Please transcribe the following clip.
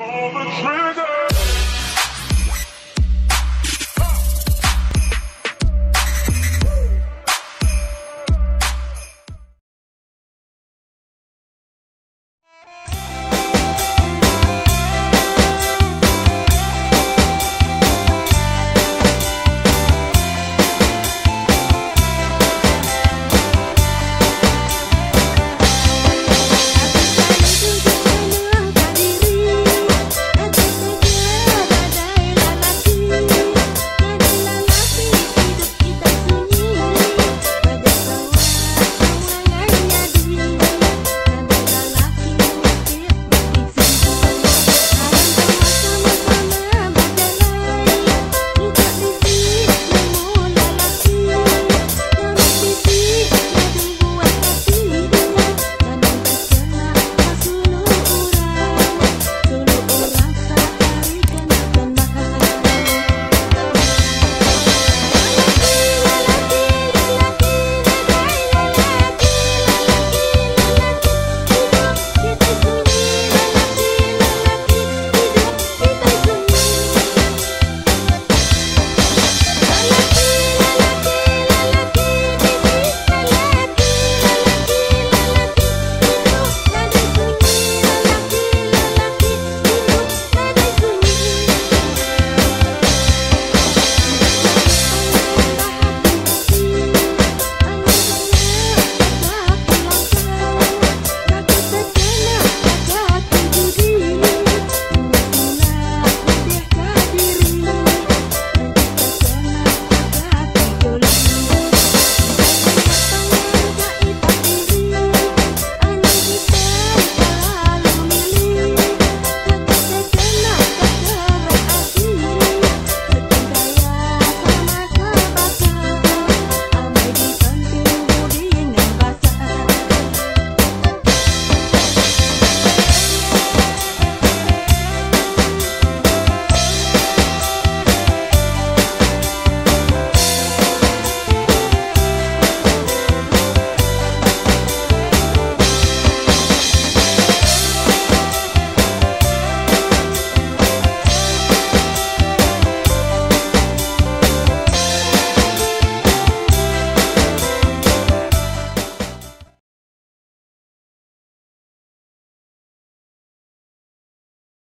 Pull the trigger.